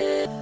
Yeah.